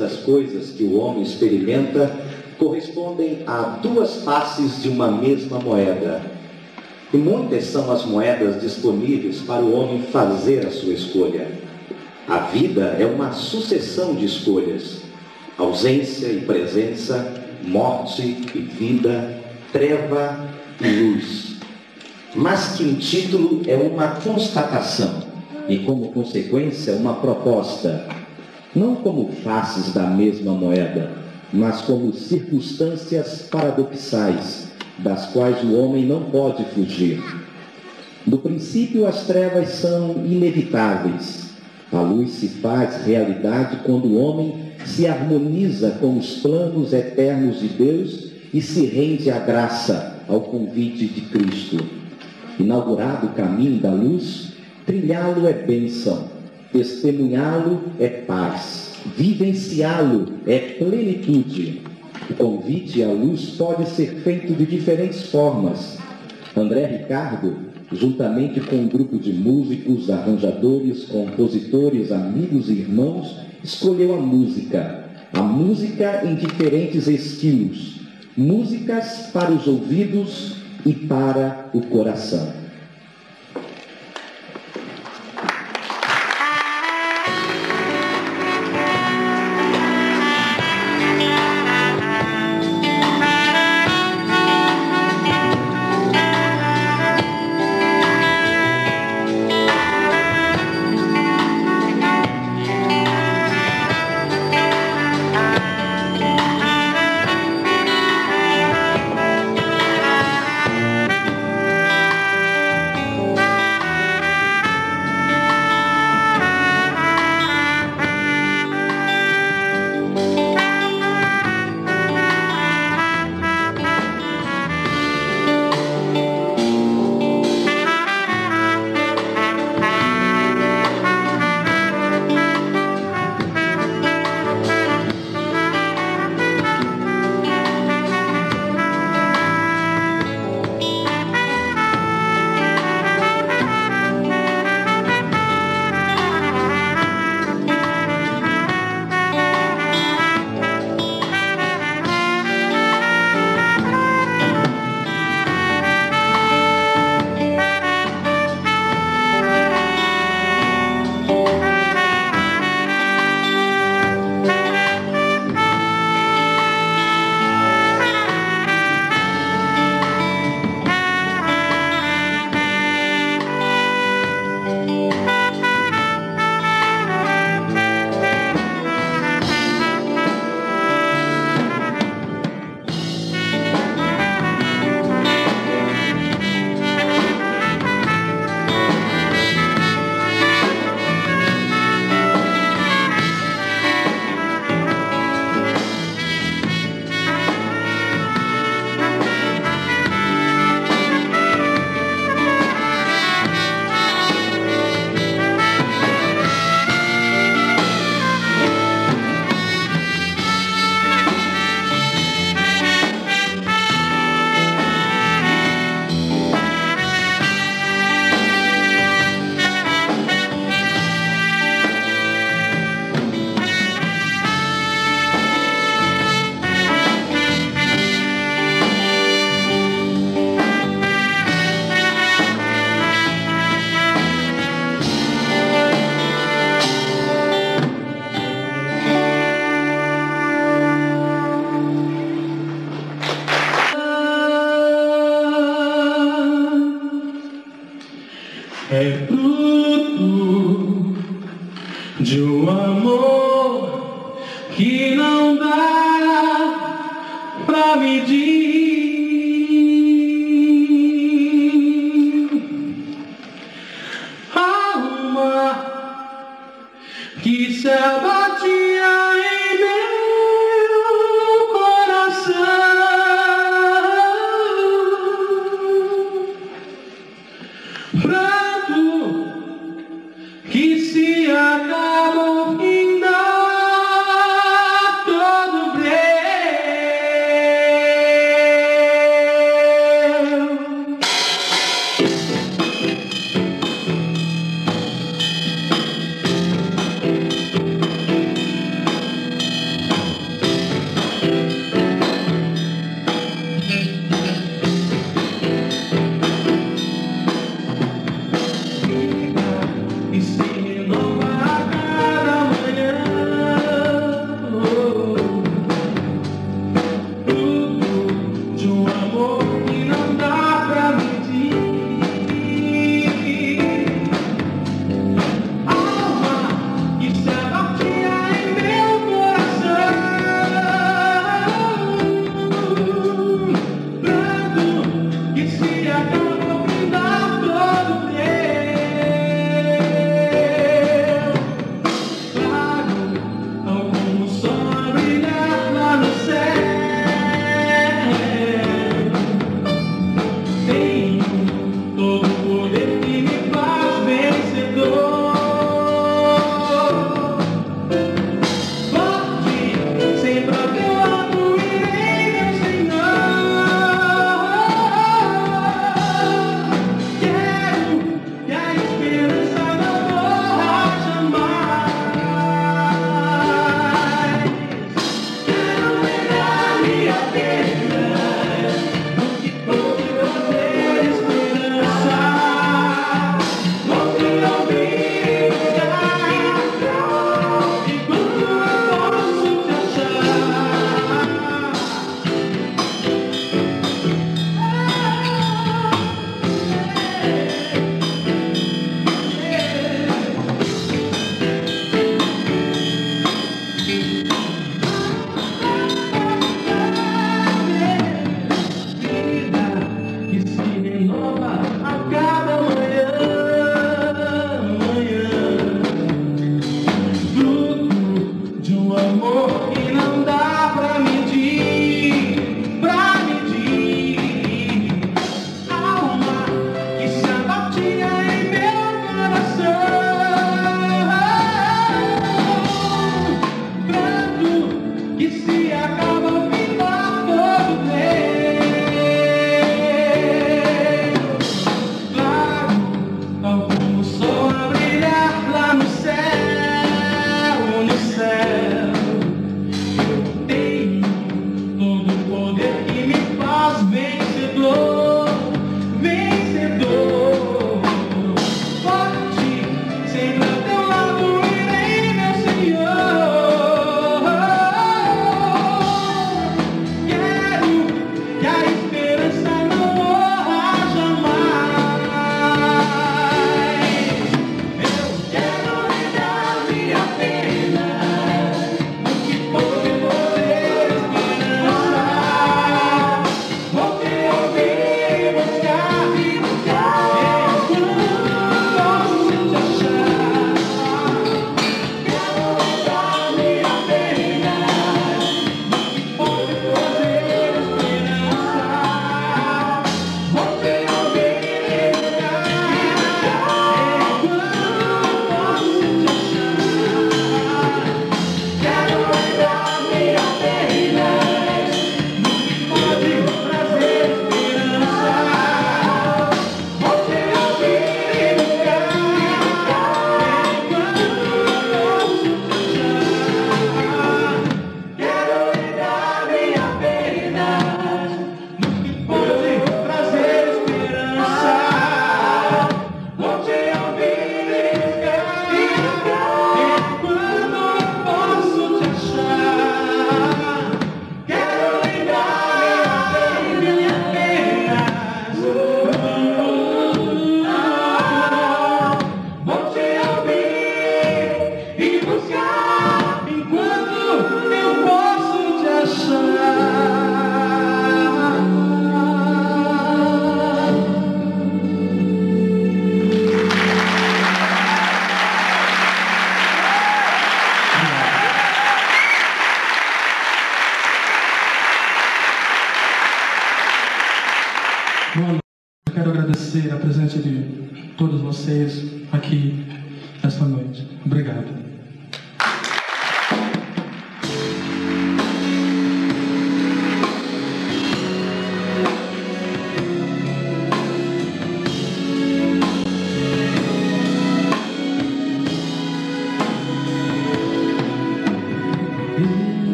as coisas que o homem experimenta correspondem a duas faces de uma mesma moeda. E muitas são as moedas disponíveis para o homem fazer a sua escolha. A vida é uma sucessão de escolhas: ausência e presença, morte e vida, treva e luz. Mas que o título é uma constatação e, como consequência, uma proposta, não como faces da mesma moeda, mas como circunstâncias paradoxais, das quais o homem não pode fugir. No princípio, as trevas são inevitáveis. A luz se faz realidade quando o homem se harmoniza com os planos eternos de Deus e se rende à graça, ao convite de Cristo. Inaugurado o caminho da luz, trilhá-lo é bênção, testemunhá-lo é paz, vivenciá-lo é plenitude. O convite à luz pode ser feito de diferentes formas. André Ricardo, juntamente com um grupo de músicos, arranjadores, compositores, amigos e irmãos, escolheu a música. A música em diferentes estilos. Músicas para os ouvidos e para o coração. Fruto de um amor que não dá pra medir.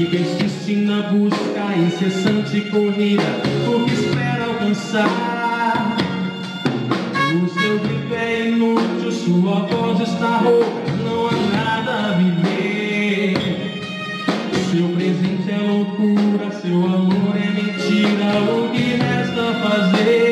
amiga insiste na busca incessante corrida porque espera alcançar. O seu grito é inútil, sua voz está rouca, não há nada a viver. Seu presente é loucura, seu amor é mentira, o que resta fazer?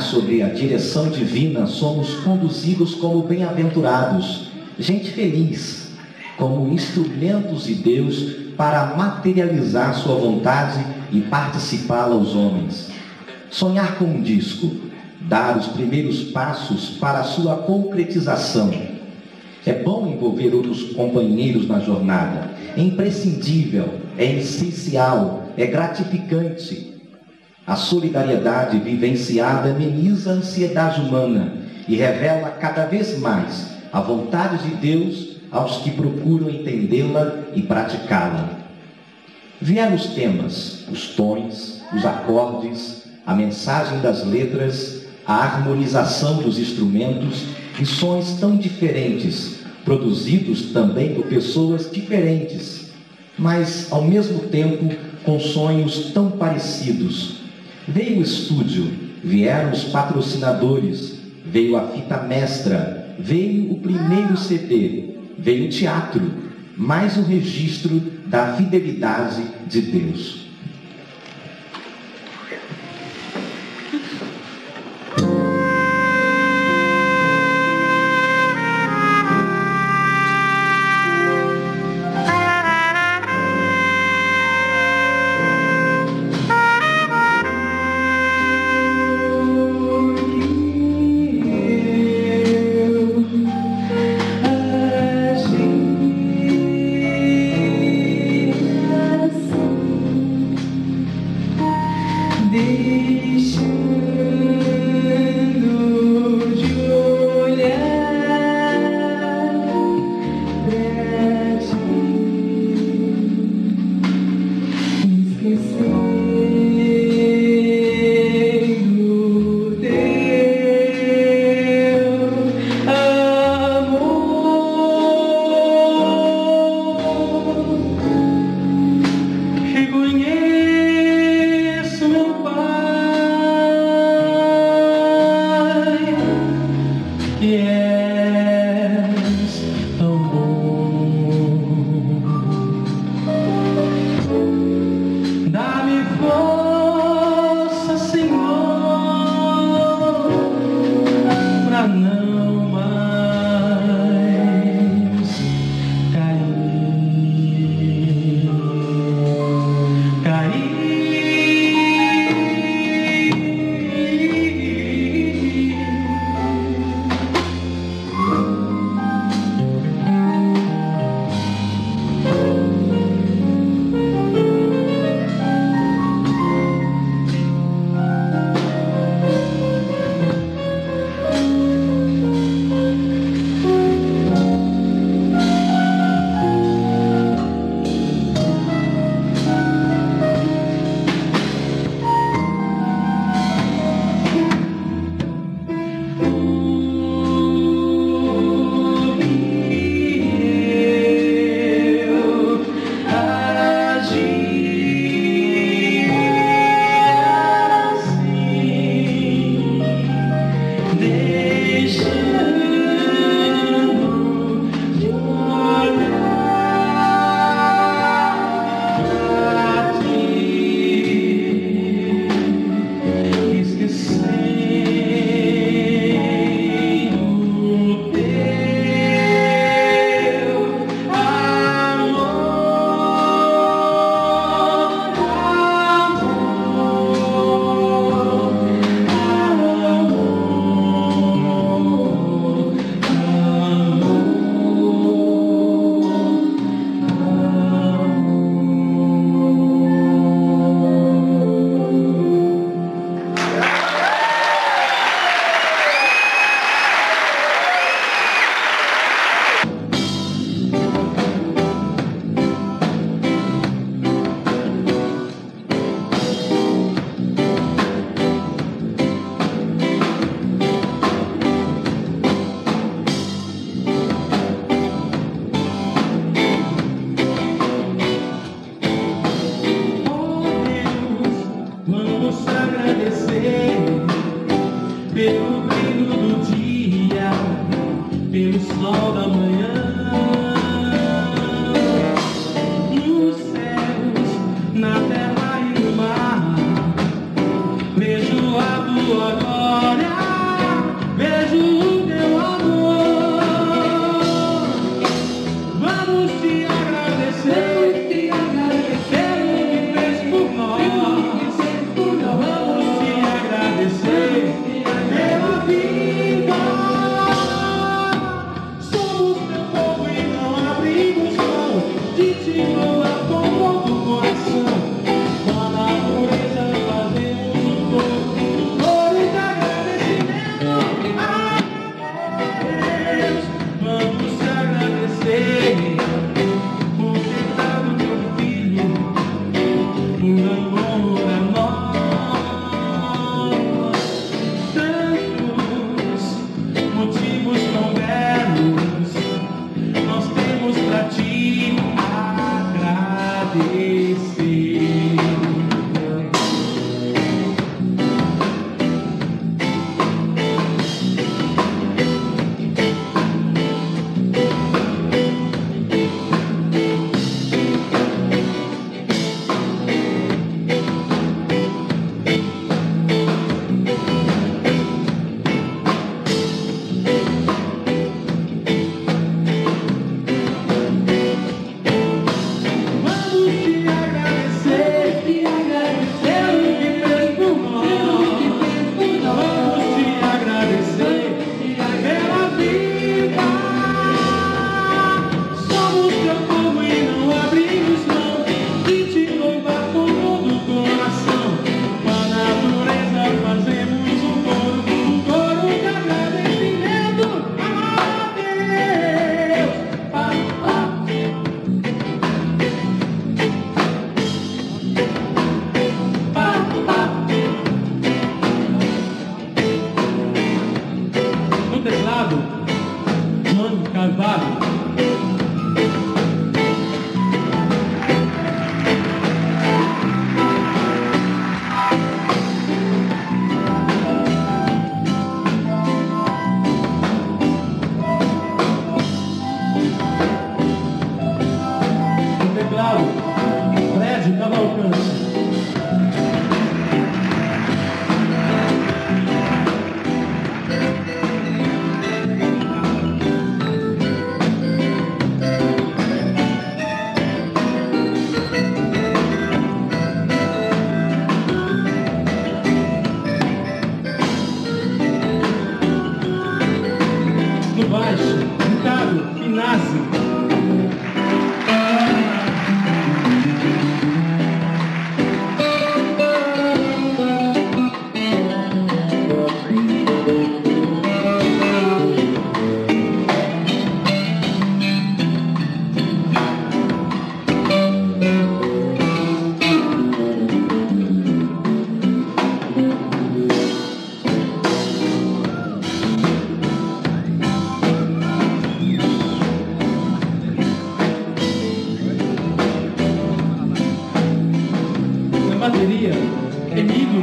Sobre a direção divina, somos conduzidos como bem-aventurados, gente feliz, como instrumentos de Deus para materializar sua vontade e participá-la aos homens. Sonhar com um disco, dar os primeiros passos para sua concretização. É bom envolver outros companheiros na jornada. É imprescindível, é essencial, é gratificante. A solidariedade vivenciada ameniza a ansiedade humana e revela cada vez mais a vontade de Deus aos que procuram entendê-la e praticá-la. Vieram os temas, os tons, os acordes, a mensagem das letras, a harmonização dos instrumentos e sons tão diferentes, produzidos também por pessoas diferentes, mas ao mesmo tempo com sonhos tão parecidos. Veio o estúdio, vieram os patrocinadores, veio a fita mestra, veio o primeiro CD, veio o teatro, mais o registro da fidelidade de Deus.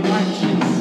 righteous.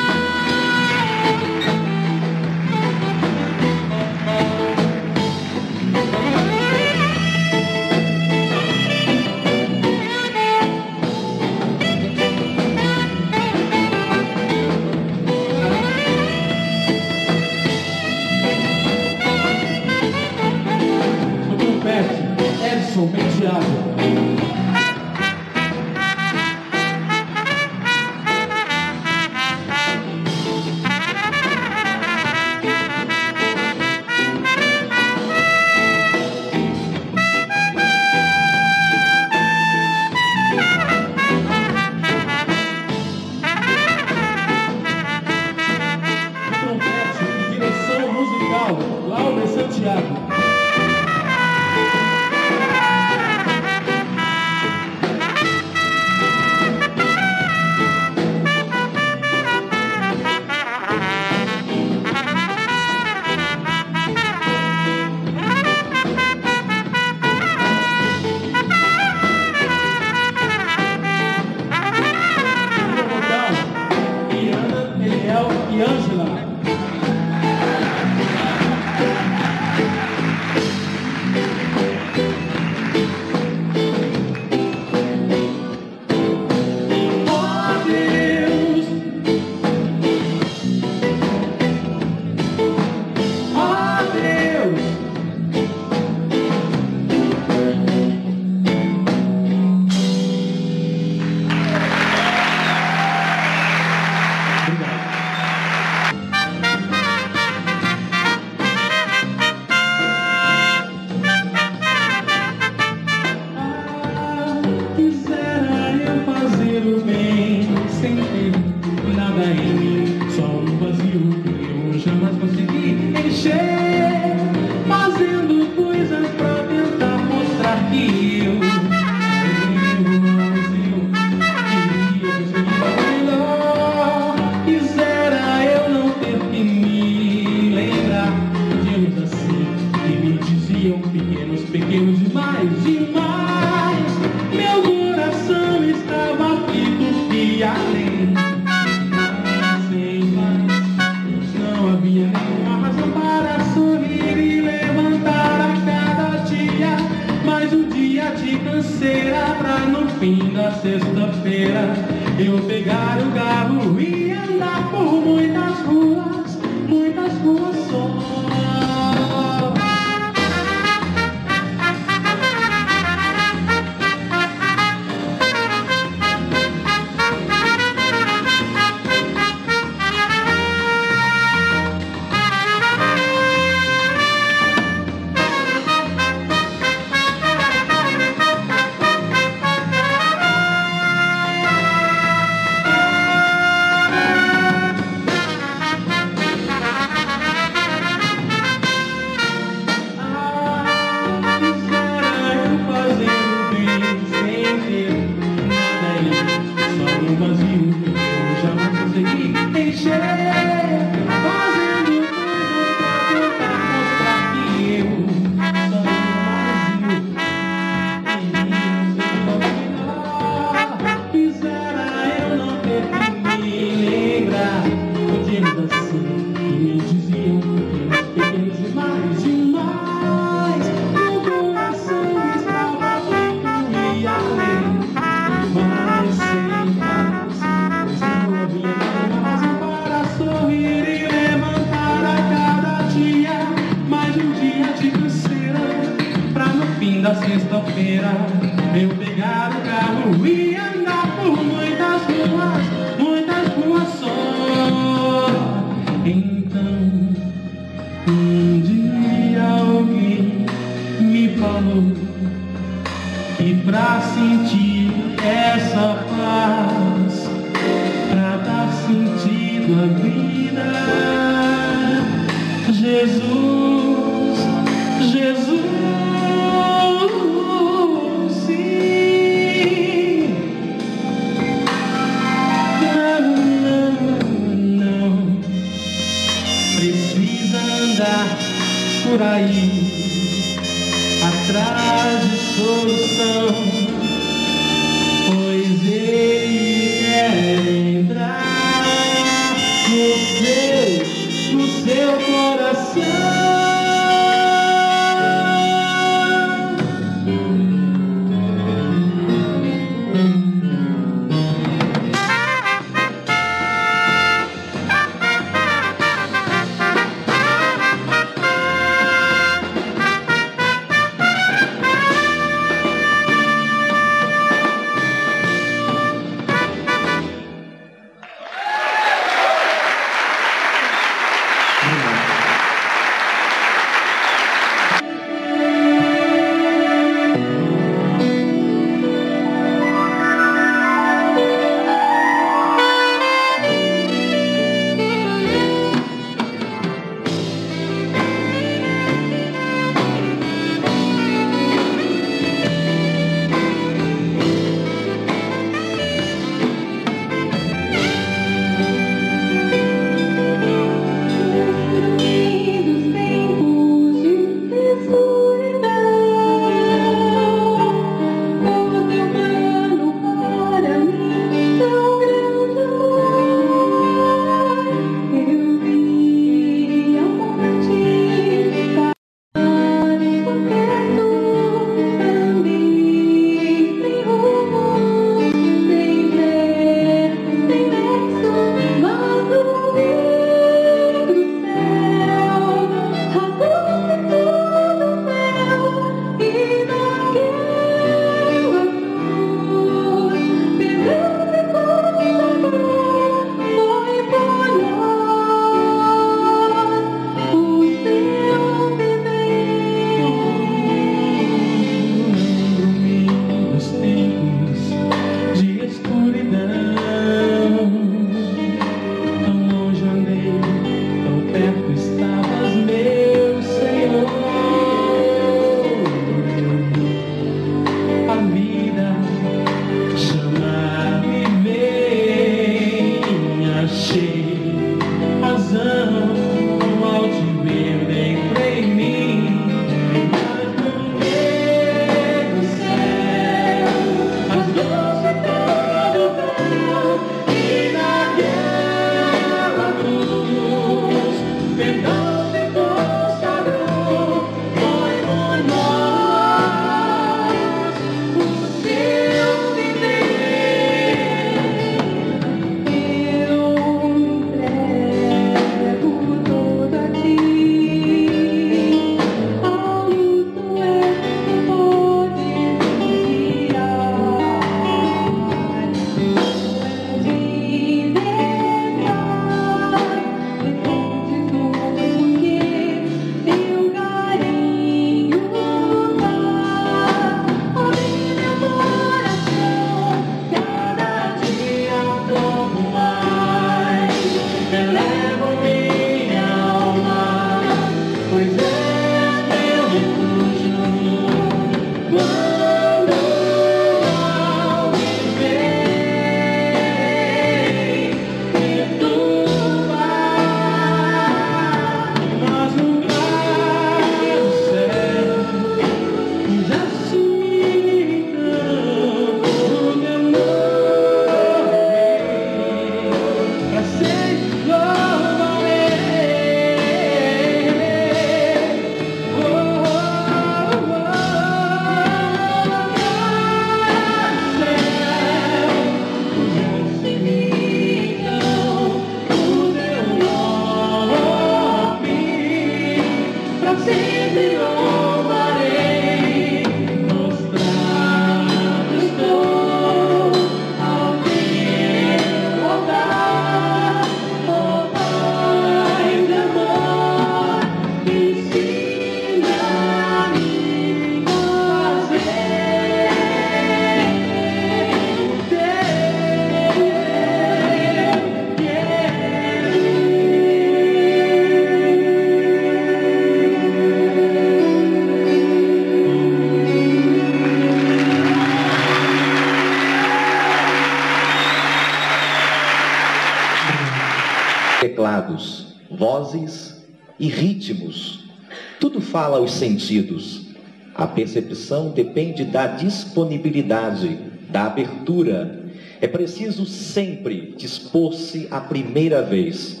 Sentidos. A percepção depende da disponibilidade, da abertura. É preciso sempre dispor-se a primeira vez.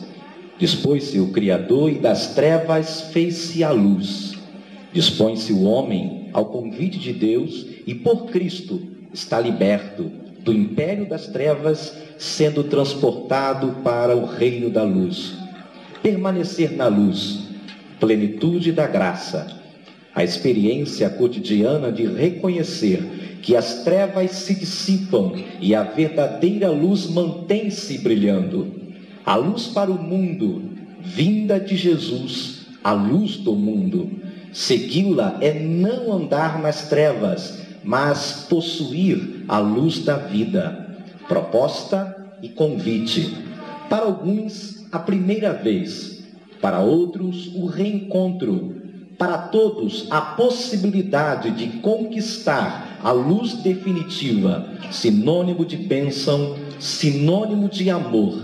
Dispôs-se o Criador e das trevas fez-se a luz. Dispõe-se o homem ao convite de Deus e por Cristo está liberto do império das trevas, sendo transportado para o reino da luz. Permanecer na luz, plenitude da graça, a experiência cotidiana de reconhecer que as trevas se dissipam e a verdadeira luz mantém-se brilhando. A luz para o mundo, vinda de Jesus, a luz do mundo. Segui-la é não andar nas trevas, mas possuir a luz da vida. Proposta e convite. Para alguns, a primeira vez, para outros, o reencontro. Para todos, a possibilidade de conquistar a luz definitiva, sinônimo de bênção, sinônimo de amor.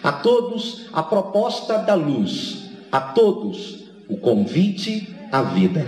A todos, a proposta da luz. A todos, o convite à vida.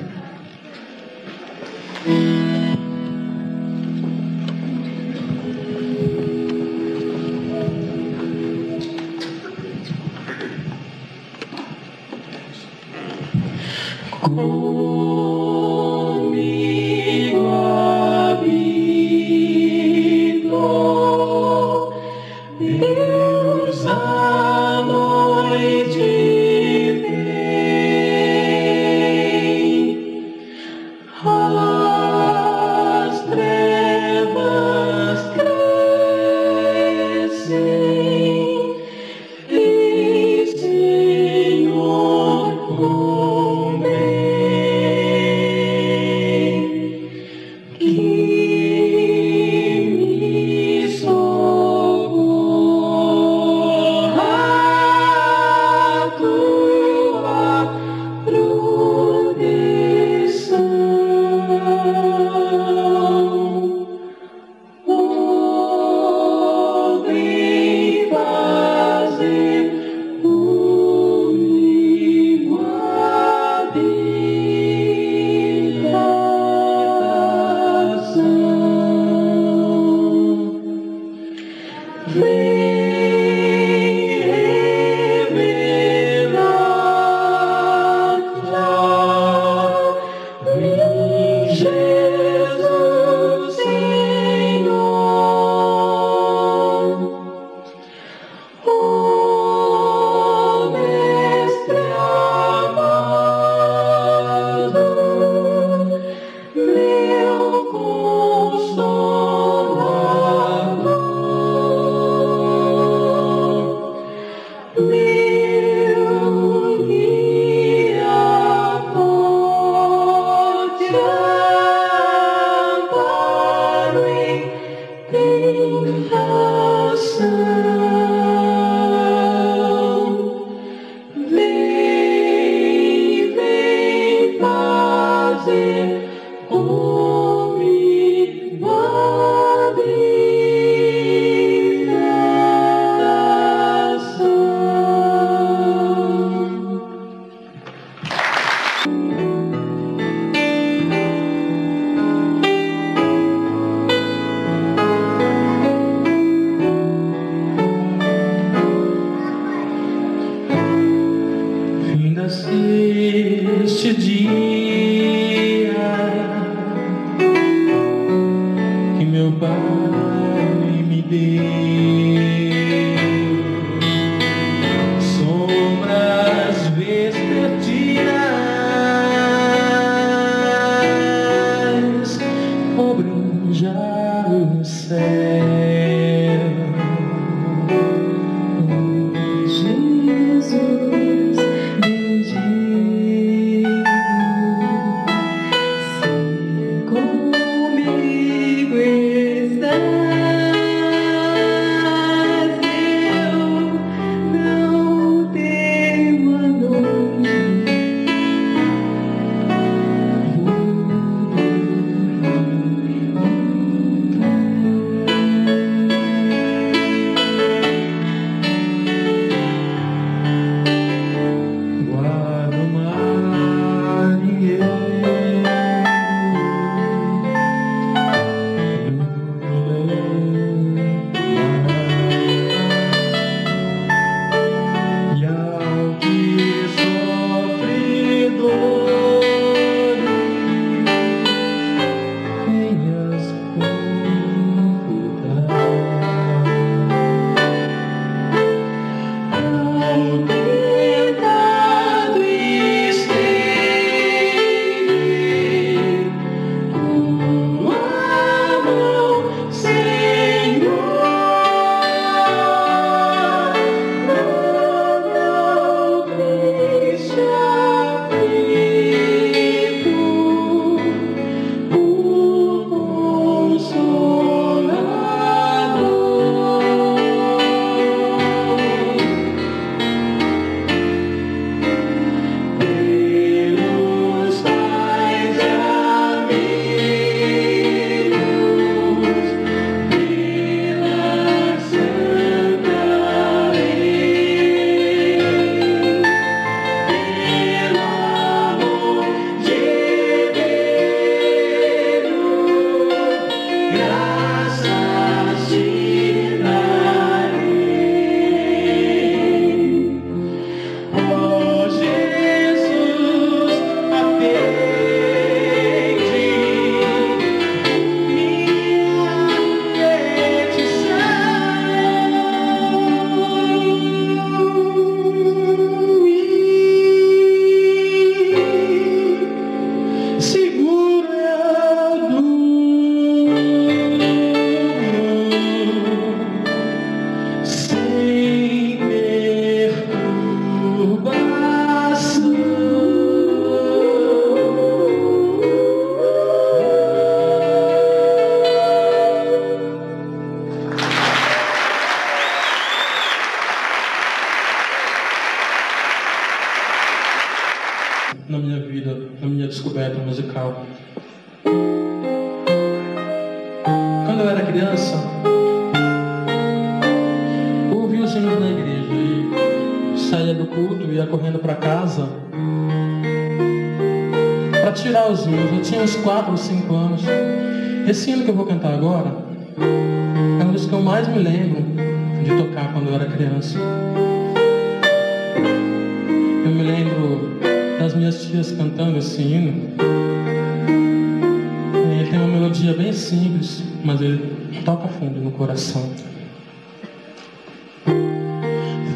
bem simples, mas ele toca fundo no coração.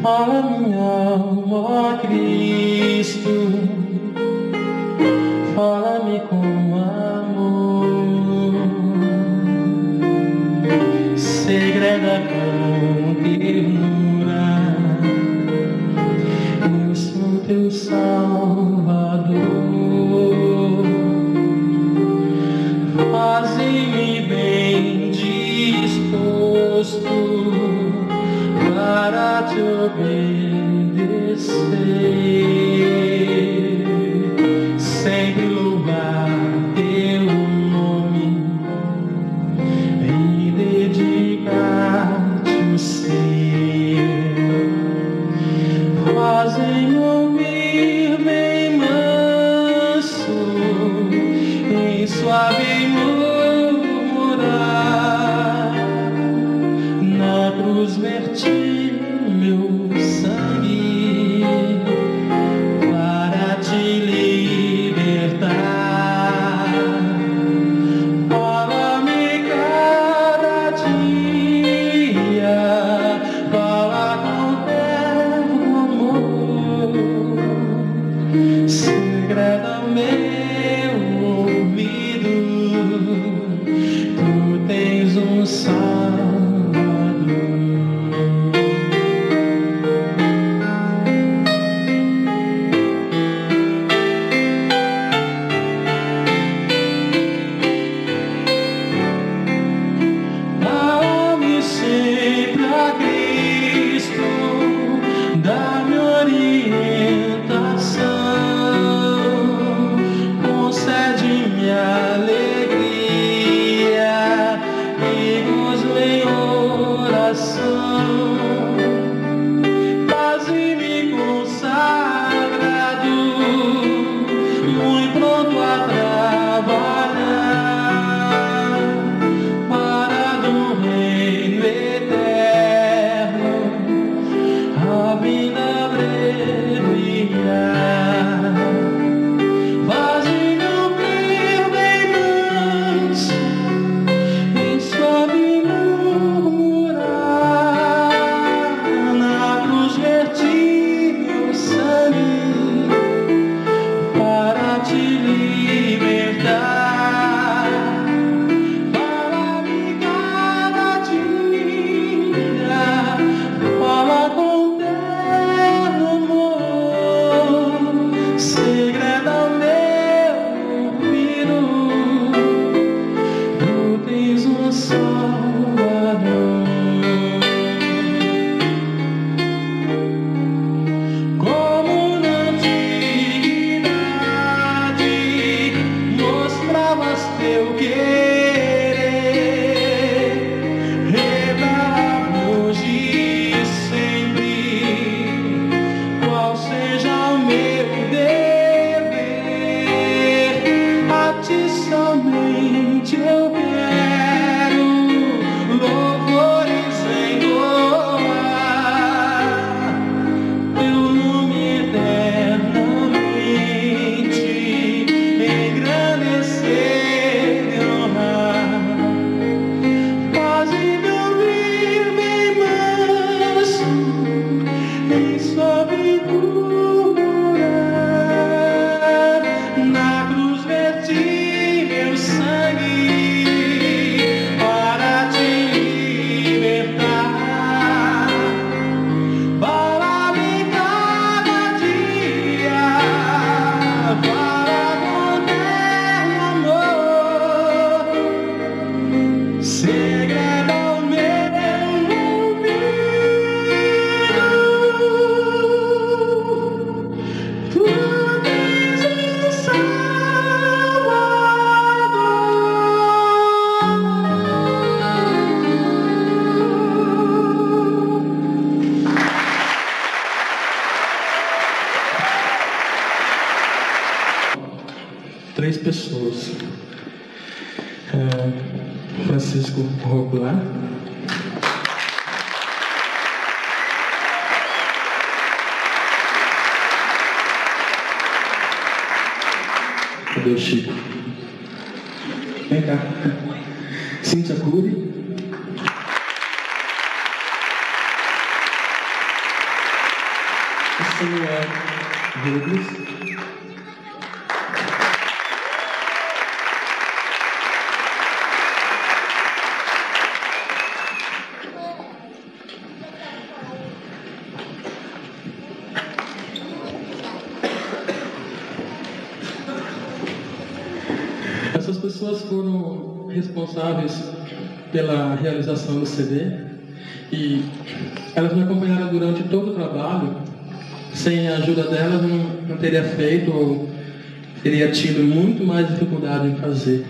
Fala minha alma, Cristo. this. Três pessoas. É, Francisco Rogular. Cadê o Chico? Realização do CD e elas me acompanharam durante todo o trabalho. Sem a ajuda delas, não, não teria feito ou teria tido muito mais dificuldade em fazer.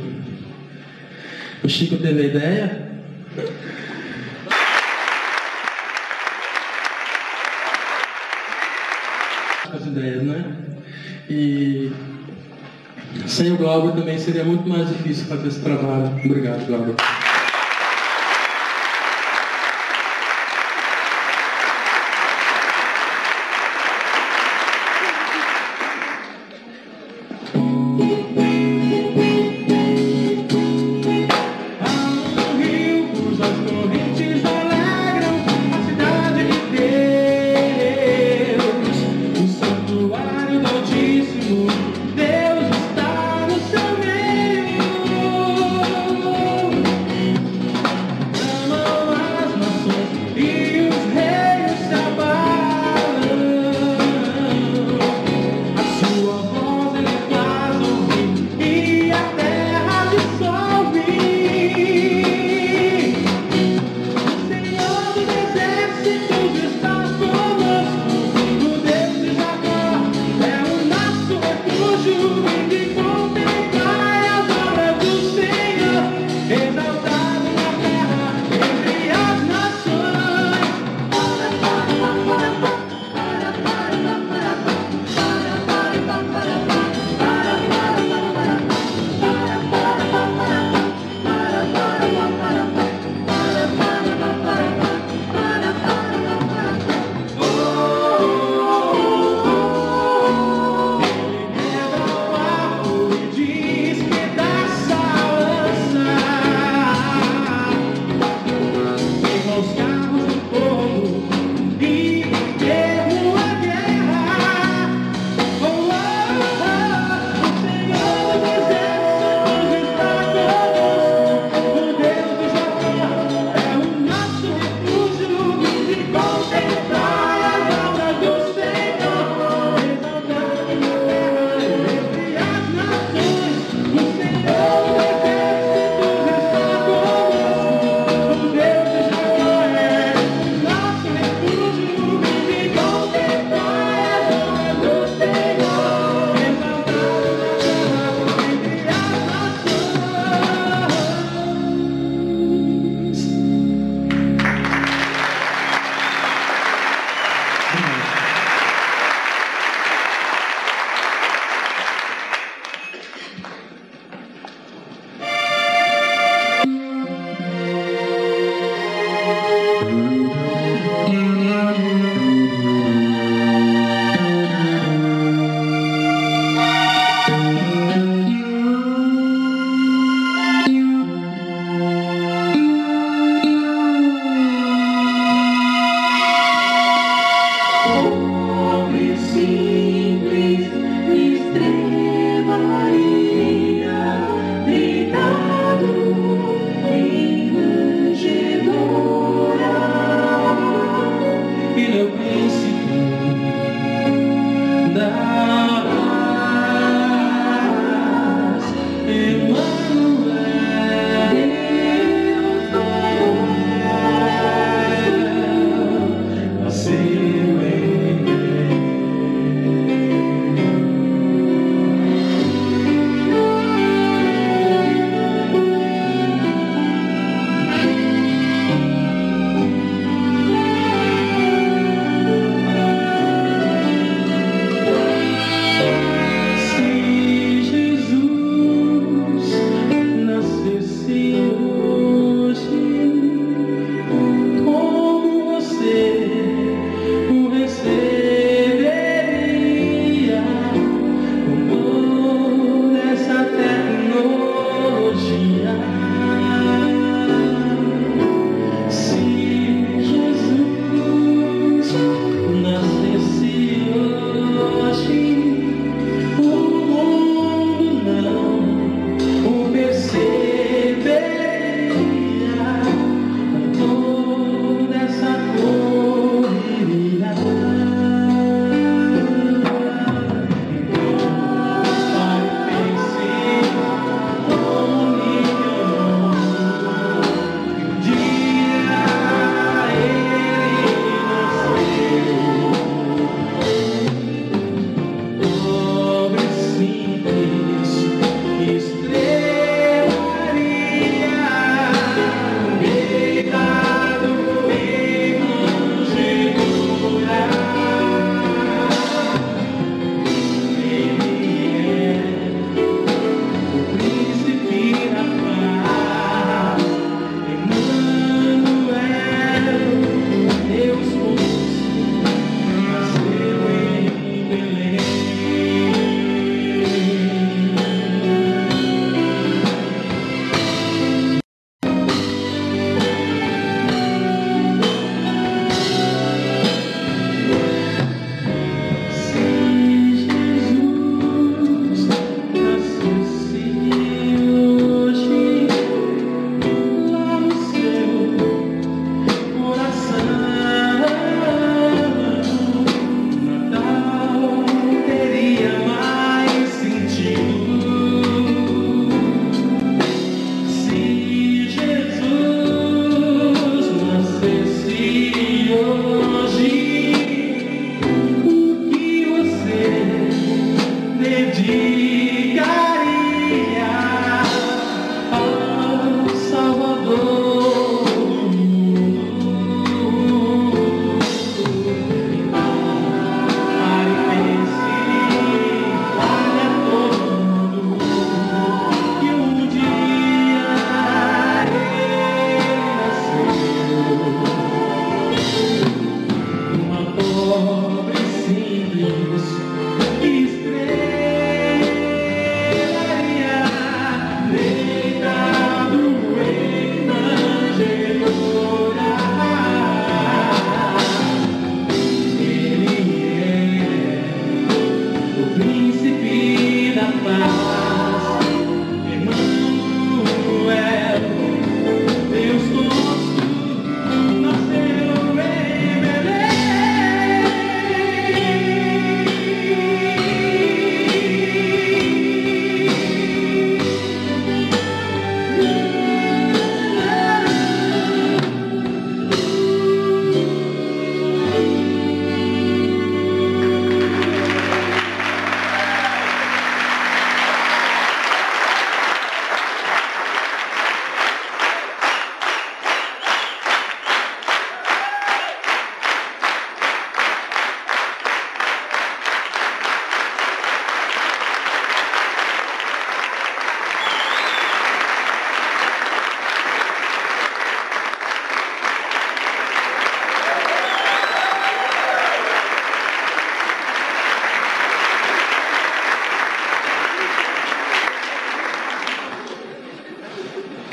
O Chico teve a ideia. As ideias, né? E sem o Glauber também seria muito mais difícil fazer esse trabalho. Obrigado, Glauber.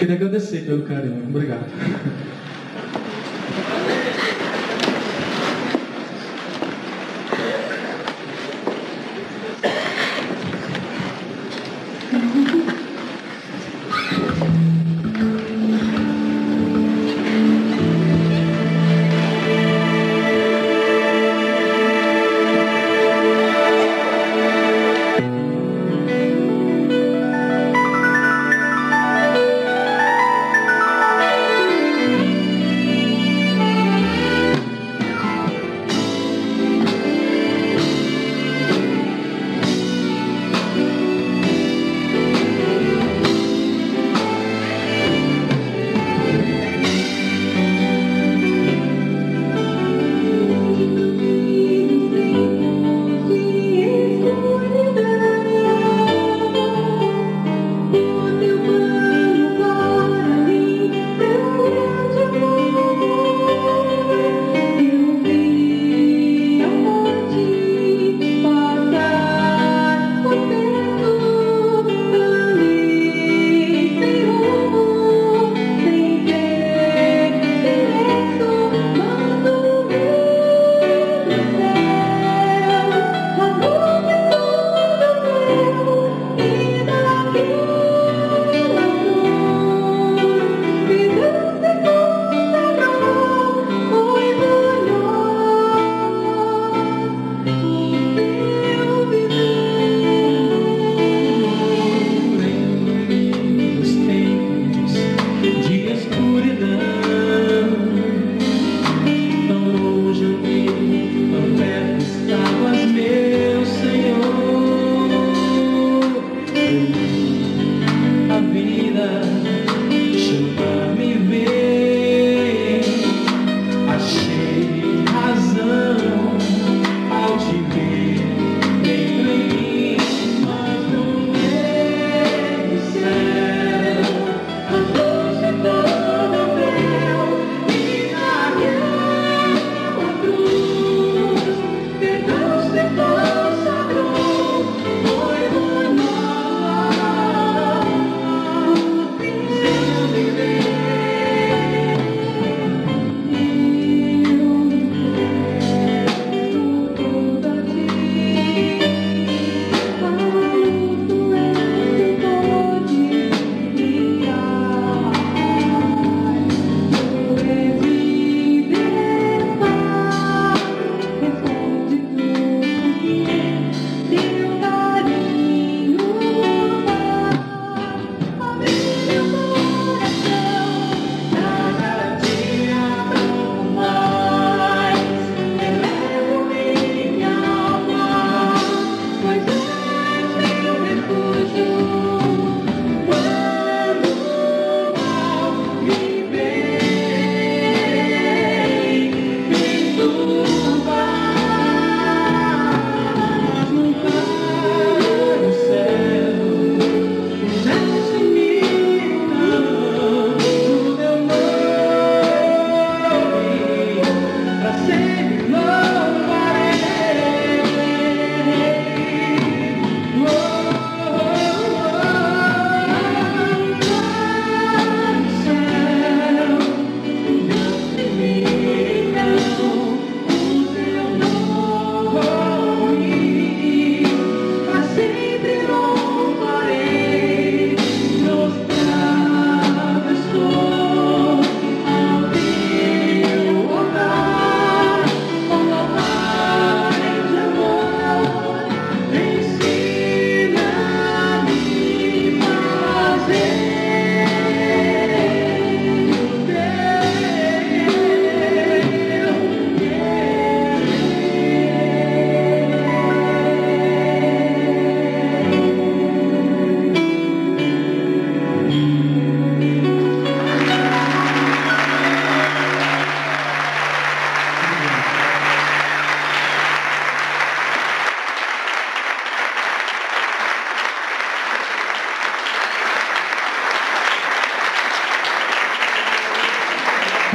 Queria agradecer pelo carinho. Obrigado.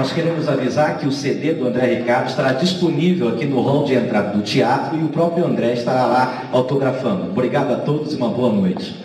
Nós queremos avisar que o CD do André Ricardo estará disponível aqui no hall de entrada do teatro e o próprio André estará lá autografando. Obrigado a todos e uma boa noite.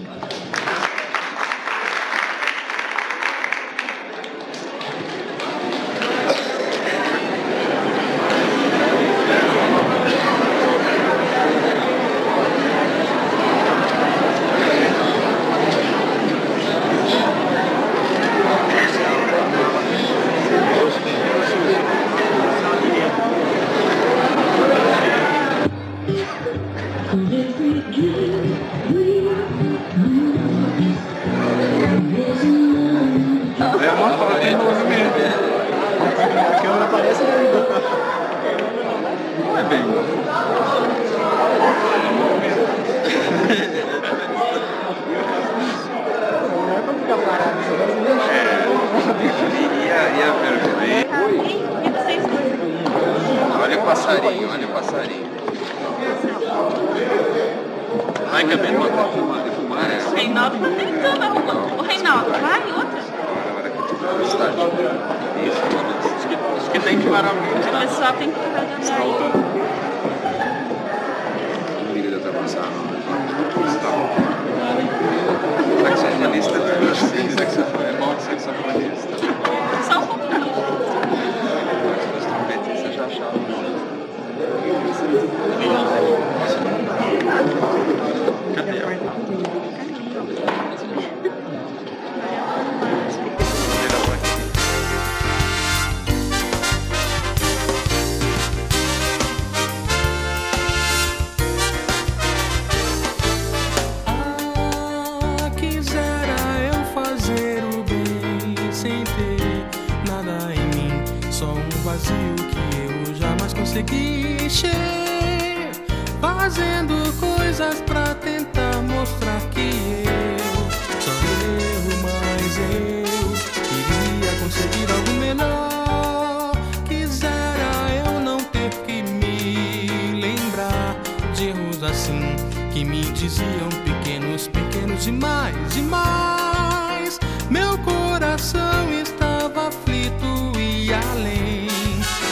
diziam pequenos, pequenos demais, demais. Meu coração estava aflito e além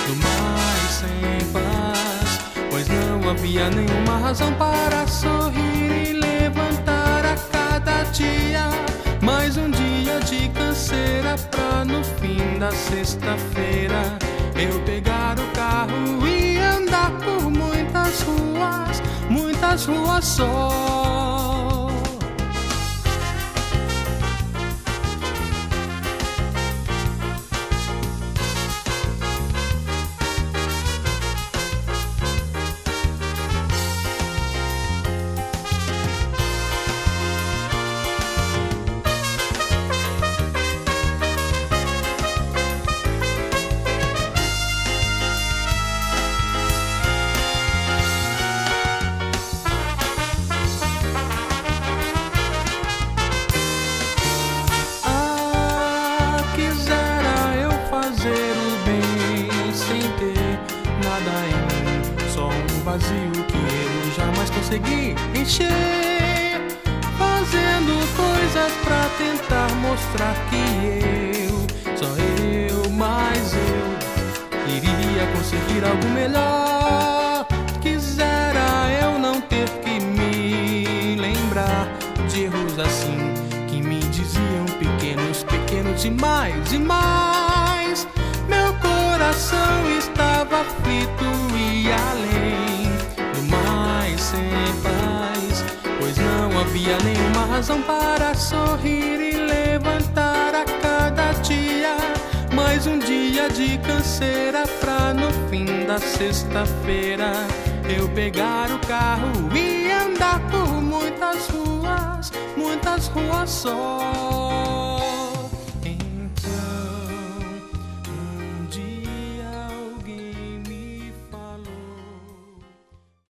do mais sem paz, pois não havia nenhuma razão para sorrir e levantar a cada dia. Mais um dia de canseira pra no fim da sexta-feira eu pegar o carro e andar por Muitas ruas, muitas ruas só.